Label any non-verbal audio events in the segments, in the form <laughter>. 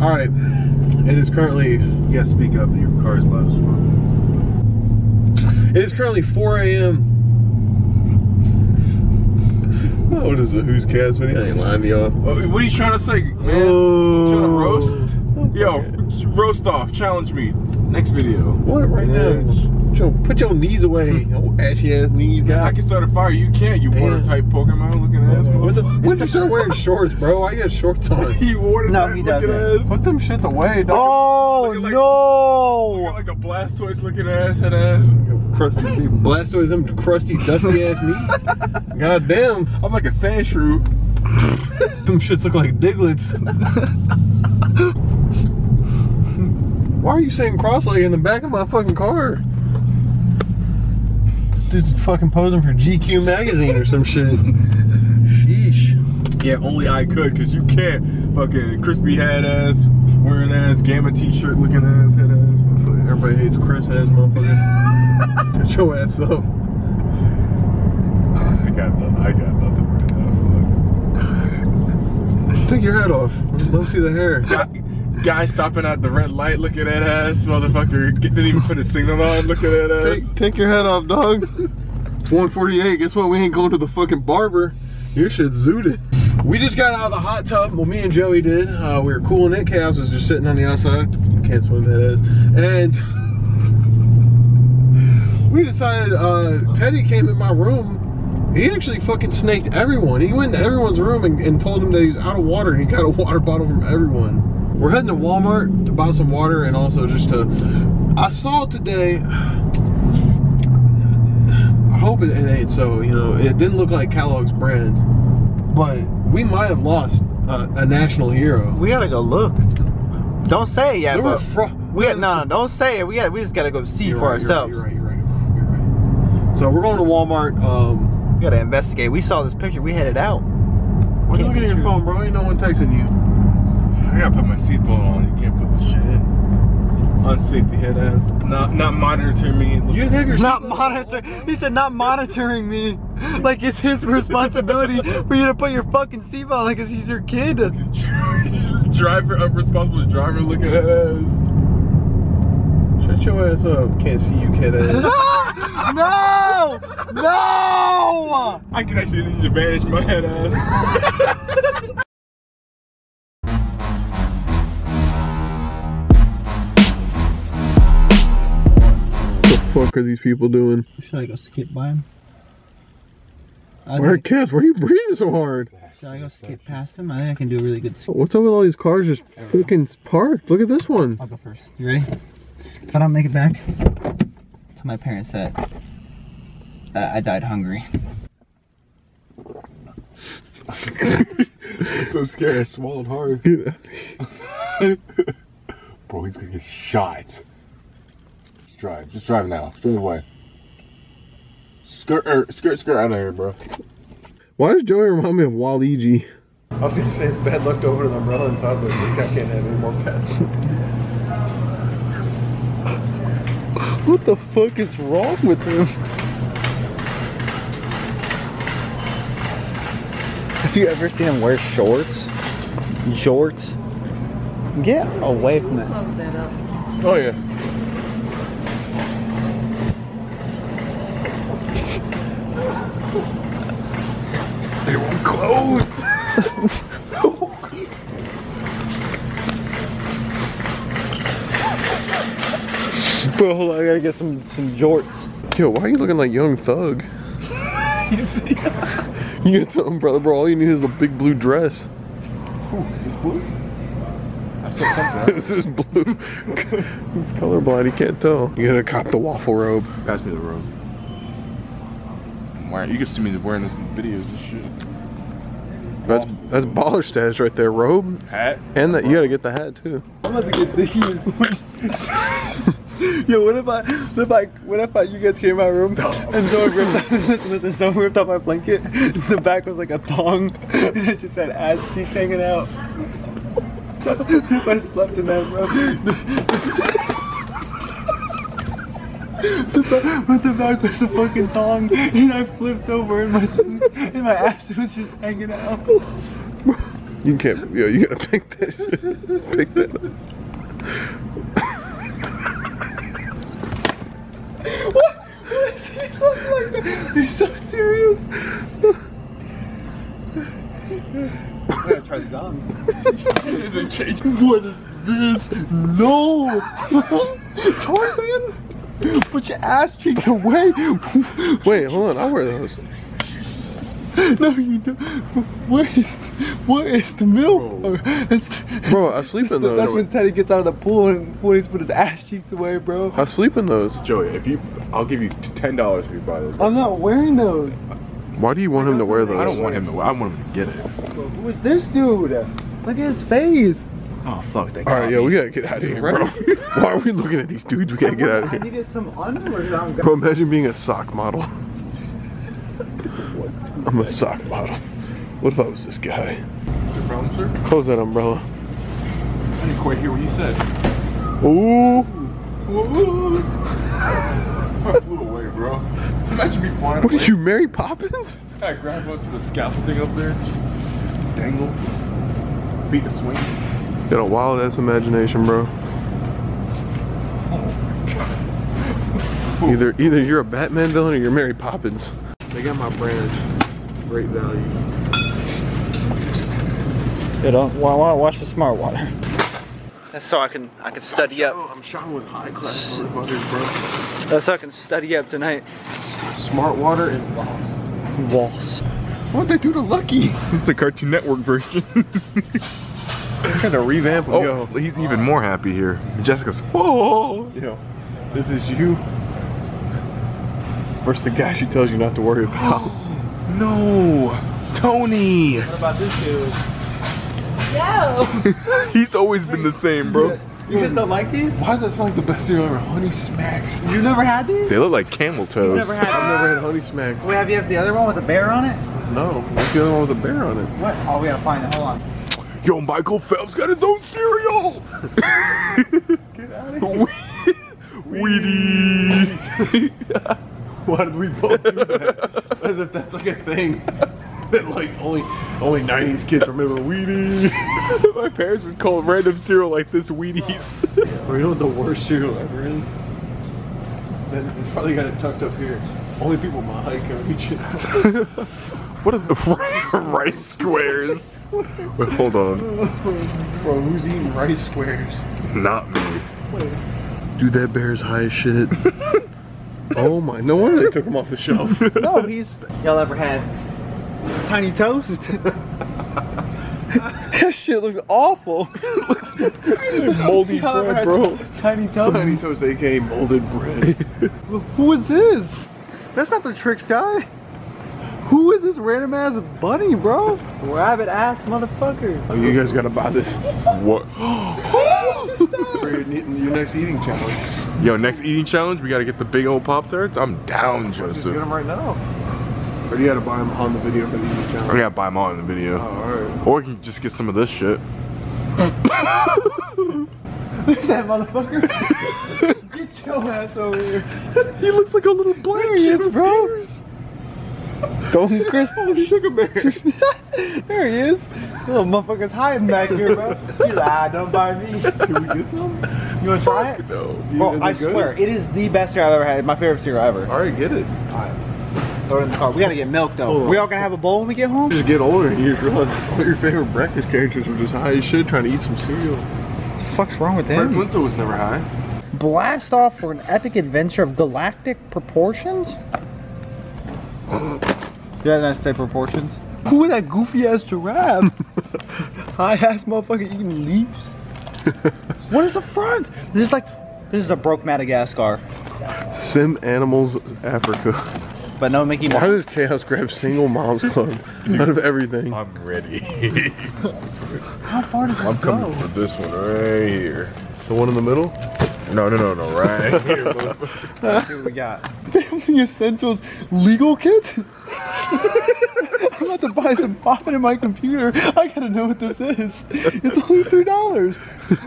All right, it is currently, You gotta speak up. Your car's loud as fuck. it is currently 4 a.m. Oh, <laughs> what is it? Who's cast? What I ain't lying to y'all. Oh, what are you trying to say, man? Oh. Trying to roast? Yo, roast off. Challenge me. Next video. What right now? Put your, put your knees away, hmm. your ashy ass knees, guy. I can start a fire. You can't. You Damn. type Pokemon looking ass. When, the, motherfucker. when did you start wearing shorts, bro? I got shorts on. <laughs> you watertight No, he looking doesn't. ass. Put them shits away, dog. Oh Looking like- no! Looking like a Blastoise looking ass head ass. Crusty, Blastoise, them crusty, dusty ass knees. <laughs> God damn, I'm like a Sandshrew. <laughs> them shits look like Digletts. Why are you saying cross-legged in the back of my fucking car? Dude's fucking posing for GQ magazine or some shit. Sheesh. Yeah, only I could, cause you can't. Fucking crispy head ass, wearing ass, gamma t-shirt looking ass, head ass. Everybody hates Chris ass motherfucker. <laughs> Shut your ass up. I got nothing. I got nothing right now. Take your hat off. Let me see the hair. Guy, stopping at the red light, looking at ass, motherfucker. Didn't even put a signal on, looking at ass. Take, take your head off, dog. It's 148. Guess what? We ain't going to the fucking barber. Your shit's zooted. We just got out of the hot tub. Well, me and Joey did. Uh, we were cooling it. Chaos was just sitting on the outside. Can't swim, that is. And we decided, uh, Teddy came in my room. He actually fucking snaked everyone. He went to everyone's room and, and told them that he was out of water and he got a water bottle from everyone. We're heading to Walmart to buy some water and also just to. I saw today. I hope it, it ain't so. You know, it didn't look like Kellogg's brand, but we might have lost uh, a national hero. We gotta go look. Don't say it yet, There were but fro- we got no, no, don't say it. We got, we just gotta go see for right, ourselves. You're right, you're right, you're right. So we're going to Walmart. Um, We gotta investigate. We saw this picture. We headed out. why you Can't looking be at your phone, bro? Ain't no one texting you. I gotta put my seatbelt on. You can't put the shit in. Unsafety head ass. Not not monitoring me. You didn't have your Not on? He said not monitoring me. Like it's his responsibility for you to put your fucking seatbelt on because he's your kid. <laughs> driver, unresponsible driver looking at ass. Shut your ass up. Can't see you, kid ass. <laughs> no! No! I can actually need to vanish my head ass. <laughs> are these people doing? Should I go skip by him? Where, think, Cass, why are you breathing so hard? should I go skip past him? I think I can do a really good skip. What's up with all these cars just fucking parked? Look at this one. I'll go first. You ready? If I don't make it back, tell my parents that uh, I died hungry. <laughs> I'm so scared. I swallowed hard. <laughs> Bro, he's gonna get shot. Just drive. Just drive now. Straight away. Skirt, er, skirt, skirt out of here, bro. Why does Joey remind me of Waluigi? I was gonna say it's bad luck to open an umbrella inside, but this guy can't have any more cats. <laughs> what the fuck is wrong with him? Have you ever seen him wear shorts? Shorts? Get away from that. Close that up. Oh yeah. They won't close. Bro, hold on, I gotta get some some jorts. Yo, why are you looking like Young Thug? <laughs> you see? <laughs> You get the umbrella, bro. All you need is the big blue dress. Ooh, is this blue? I said something. <laughs> this is blue. He's colorblind. He can't tell. You gotta cop the waffle robe. Pass me the robe. I'm wearing, you can see me wearing this in videos and shit. That's that's baller status right there. Robe Hat. and that you gotta get the hat too. I'm about to get these. Yo, what if I, what if I, what if I, you guys came in my room and someone ripped out, <laughs> listen, listen, ripped out my blanket. <laughs> The back was like a thong, and <laughs> it just had ass cheeks hanging out. I slept in that, bro. Back, but the back was a fucking thong, and I flipped over, and my and my ass was just hanging out. You can't. Yo, you gotta pick that. pick that up. What? What does he look like that? He's so serious. I gotta try these on. What is this? No! <laughs> Tarzan! Put your ass cheeks away! Wait, hold on. I'll wear those. No, you don't. Where is, where is the milk? Bro. It's, Bro, I sleep in those. that's when Teddy gets out of the pool and before put his ass cheeks away, bro. I sleep in those. Joey, if you, I'll give you ten dollars if you buy this. I'm not wearing those. Why do you want him to wear those? I don't want him to. I want him to get it. Who is this dude? Look at his face. Oh fuck that. All right, yo, we gotta get out of here, bro. <laughs> Why are we looking at these dudes? We gotta get out of here. I here. needed some underwear. I'm Bro, imagine being a sock model. What? <laughs> I'm a sock model. What if I was this guy? What's your problem, sir? Close that umbrella. I didn't quite hear what you said. Ooh. I flew away, bro. Imagine me flying What away. are you, Mary Poppins? I grab onto the scaffolding up there, dangle, beat the swing. Got a wild ass imagination, bro. Oh either either you're a Batman villain or you're Mary Poppins. They got my brand. Great value. You don't wa- wa- watch the smart water. That's so I can I can study up. I'm shotting with high class motherfuckers, bro. That's so I can study up tonight. Smart water and Voss. Waltz. What'd they do to Lucky? <laughs> It's the Cartoon Network version. They're trying to revamp him. oh, Yo, he's even more happy here. Jessica's, whoa. yo, this is you versus the guy she tells you not to worry about. <gasps> No, Tony. What about this dude? Yo! <laughs> he's always been the same, bro. You guys don't like these? Why does that sound like the best cereal ever? Honey Smacks. You never had these? They look like camel toes. never had- I've never had Honey Smacks. Wait, have you have the other one with the bear on it? No, that's the other one with a bear on it. What? Oh, we gotta find it. Hold on. Yo, Michael Phelps got his own cereal. <laughs> Get out of here. Wheaties. <laughs> Why did we both do that? As if that's like a thing. <laughs> That like only only 90s kids remember Wheaties. My parents would call random cereal like this Wheaties. Or you know what the worst cereal ever is? Then it's probably got it tucked up here. Only people my height can reach it. What are the <laughs> rice squares? Wait, hold on. Bro, who's eating rice squares? Not me. Dude, that bear's high as shit. <laughs> oh my, no wonder they took him off the shelf. <laughs> No, he's. Y'all ever had tiny toast? that shit looks awful. moldy Y'all ever bread, bro. Tiny toast. Tiny Toast, aka molded bread. Who is this? That's not the Trix guy. Who is this random ass bunny, bro? Rabbit ass motherfucker. oh, you guys gotta buy this What? <gasps> for your, your next eating challenge. Yo, next eating challenge, we gotta get the big old Pop Tarts. I'm down, Just get Joseph. them right now. Or do you gotta buy them on the video for the eating I challenge? gotta buy them on the video. Oh, alright. Or we can just get some of this shit. There's that motherfucker. <laughs> Get your ass over here. He looks like a little black There he kid is, bro. ears. Golden crystal <laughs> sugar bear. <laughs> there he is. Little motherfucker's hiding back here, bro. He's like, ah, don't buy me. <laughs> Can we get some? You wanna try it? No. Bro, Is it I good? swear, it is the best cereal I've ever had. My favorite cereal ever. Alright, get it. Throw it in the car. We gotta get milk though. We all gonna have a bowl when we get home? Just get older and you just realize all your favorite breakfast characters were just high as shit trying to eat some cereal. What the fuck's wrong with Fred them? Flintstone was never high. Blast off for an epic adventure of galactic proportions? Yeah, that's say proportions. Who is that goofy ass giraffe? <laughs> High ass motherfucker eating leaves. <laughs> what is the front? This is like this is a broke Madagascar. Sim Animals Africa. But no Mickey Why Mouse. does Chaos grab single moms club <laughs> out of everything? I'm ready. How far does I'm it coming for this one right here. The one in the middle? No, no, no, no, right <laughs> here. bro. Let's see what we got. <laughs> Family Essentials legal kit? <laughs> I'm about to buy some popping in my computer. I gotta know what this is. It's only three dollars.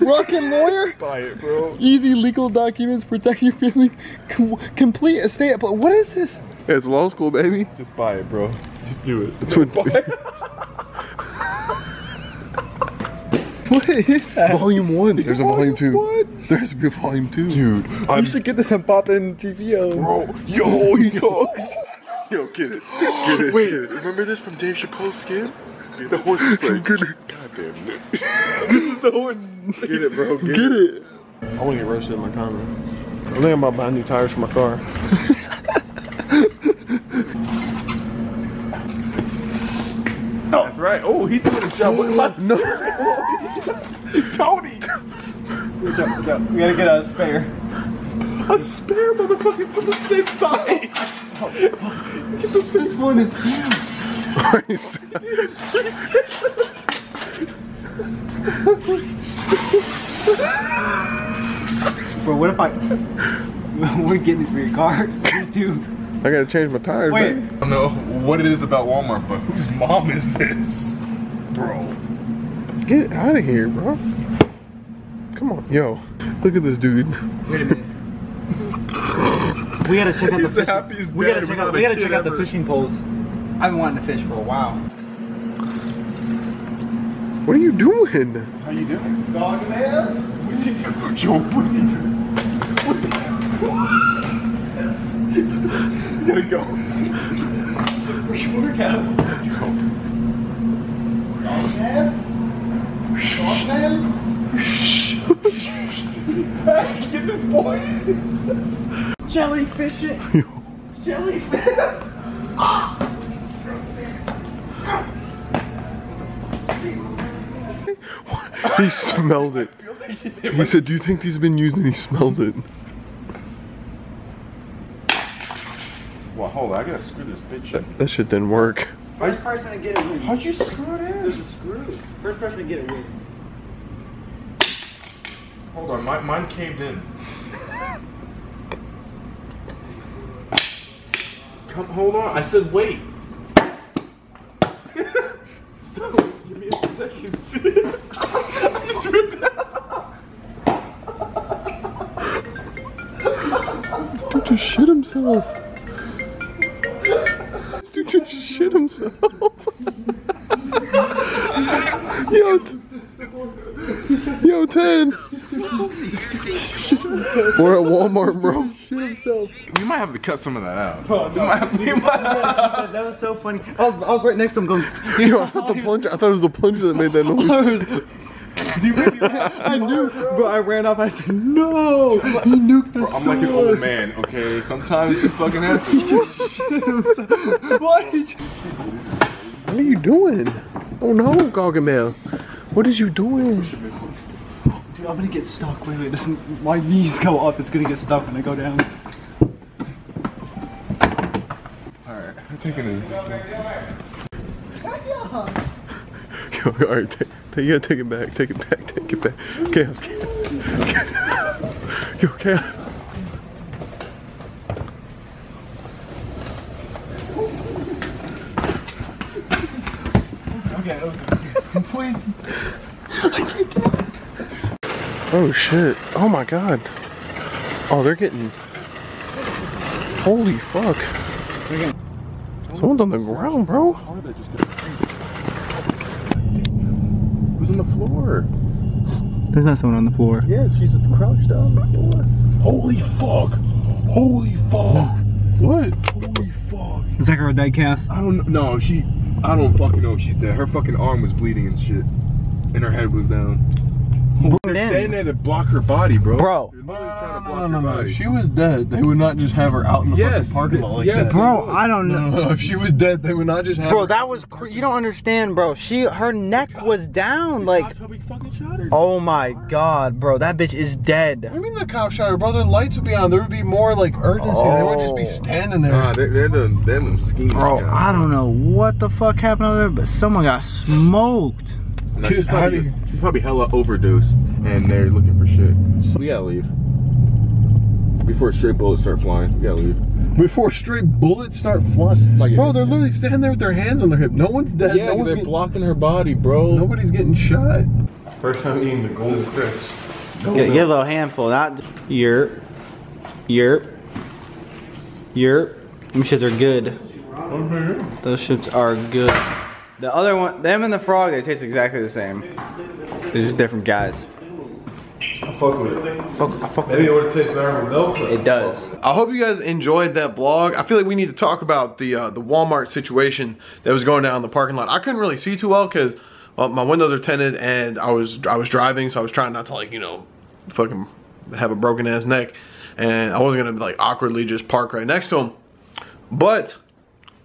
Rocket lawyer. Buy it, bro. Easy legal documents protect your family. Com- complete estate. pl- What is this? It's law school, baby. Just buy it, bro. Just do it. That's what. <laughs> What is that? Volume one. There's a volume two. What? There has a volume two. Dude, I'm should get this and pop it in the TV. Yo. bro. Yo, <laughs> he talks. Yo, get it. Get it. Wait, remember this from Dave Chappelle's skit? The <laughs> horse was like, God damn it. This is the horse. Get it, bro. Get, Get it. I want to get roasted in my comment. I'm thinking about buying new tires for my car. That's right. Oh, he's doing his job. What about No. Oh, Tony? <laughs> Watch out, watch out. We gotta get a spare. A spare motherfucker from the same size. This one is huge. Bro, what if I? <laughs> We're getting this for your car. Please do. I gotta change my tires. Wait. man. I don't know what it is about Walmart, but whose mom is this? Bro. Get out of here, bro. Yo. Look at this dude. Wait a minute. We gotta check out the He's the fishing. we gotta check out. We gotta check out the fishing poles. I've been wanting to fish for a while. What are you doing? How you doing? Dog man. What's he doing? Yo, what's he doing? What's he doing? You gotta go. Free workout. Yo. Dog man. Dog man. Hey, get this boy. Jellyfishing. <laughs> Jellyfish. He smelled it. He said, Do you think these have been used? And he smells it. Well, hold on. I gotta screw this bitch in. That shit didn't work. First person to get it wins. How'd you screw it in? There's a screw. First person to get it wins. Hold on. Mine, mine caved in. Come, hold on. I said wait. <laughs> Stop. Give me a second. This dude just shit himself. This dude just shit himself. <laughs> yo, yo, Ted. We're at Walmart, bro. You might have to cut some of that out. Oh, bro, no. Might- might- that, that was so funny. I was, I was right next to him going. <laughs> Yo, I thought the plunger. I thought it was the plunger that made that <laughs> noise. You made me <laughs> laugh. I knew, but I ran off. I said, "No, he nuked the I'm like an old man, okay? Sometimes it just fucking happens. Why did you? What are you doing? Oh no, Gargamel. What is you doing? Dude, I'm gonna get stuck. Wait, wait. Listen, my knees go up. It's gonna get stuck when I go down. Alright, I'm taking it. <laughs> All right, take, take, yeah, take it back, take it back, take it back. Chaos, chaos. <laughs> Yo, chaos. Okay, okay. Please. Oh shit. Oh my god. Oh, they're getting. Holy fuck. Someone's on the ground, bro. How did I just get Who's on the floor? There's not someone on the floor. Yeah, she's crouched down on the floor. Holy fuck! Holy fuck! <gasps> What? Holy fuck! Is that girl dead, Cass? I don't know. She, I don't fucking know if she's dead. Her fucking arm was bleeding and shit, and her head was down. They're standing there to block her body, bro. Bro. They're literally trying to No, block no, her no, no. body. She was dead. They would not just have her out in the Yes, fucking parking lot like yes. that. Bro, I don't know. no, if she was dead, they would not just have Bro, her that was cr- you don't understand, bro. She her neck was down like fucking shot her. Oh my god, bro. That bitch is What dead. do you mean the cop shot her, bro? Their lights would be on. There would be more like urgency. They would just be Oh. standing there. Nah, they're, they're the they're them schemers. Bro, I don't know what the fuck happened over there, but someone got smoked. No, she's, probably do just, she's probably hella overdosed, and they're looking for shit. So We gotta leave before straight bullets start flying. We gotta leave. Before straight bullets start flying. Like- bro, they're literally standing there with their hands on their hip. No one's dead. Yeah, no one's they're getting, blocking her body, bro. Nobody's getting shot. First time eating the golden crisp. Get, get a little handful, not yerp, yerp, yerp. Them shits are good. Those shits are good. The other one, them and the frog, they taste exactly the same. They're just different guys. I fuck with it. Fuck, I fuck Maybe it would have tasted better with milk. but- It does. I hope you guys enjoyed that vlog. I feel like we need to talk about the uh, the Walmart situation that was going down in the parking lot. I couldn't really see too well because well, my windows are tinted and I was I was driving, so I was trying not to like you know fucking have a broken ass neck, and I wasn't gonna like awkwardly just park right next to him. But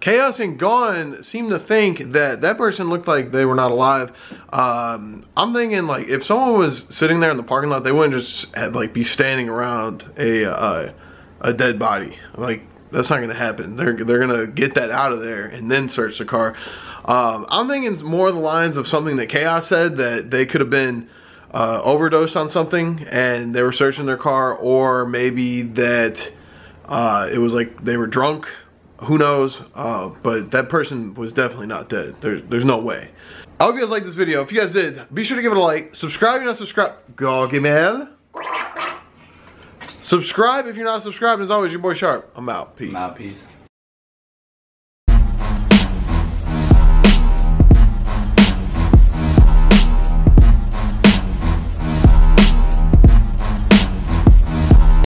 Chaos and Gone seem to think that that person looked like they were not alive. Um, I'm thinking like if someone was sitting there in the parking lot, they wouldn't just have, like be standing around a uh, a dead body. Like that's not gonna happen. They're they're gonna get that out of there and then search the car. Um, I'm thinking more the lines of something that Chaos said that they could have been uh, overdosed on something and they were searching their car, or maybe that uh, it was like they were drunk. Who knows? Uh, but that person was definitely not dead. There's, there's no way. I hope you guys liked this video. If you guys did, be sure to give it a like. Subscribe if you're not subscribed. Goggy man. Subscribe if you're not subscribed. As always, your boy Sharp. I'm out. Peace. Mouthpiece.